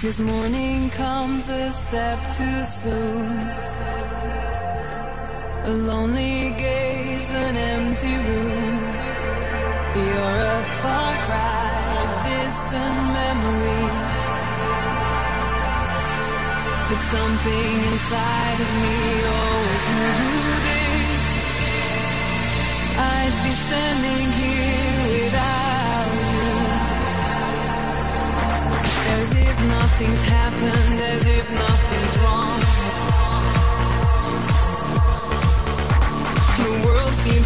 This morning comes a step too soon. A lonely gaze, an empty room. You're a far cry, a distant memory. But something inside of me always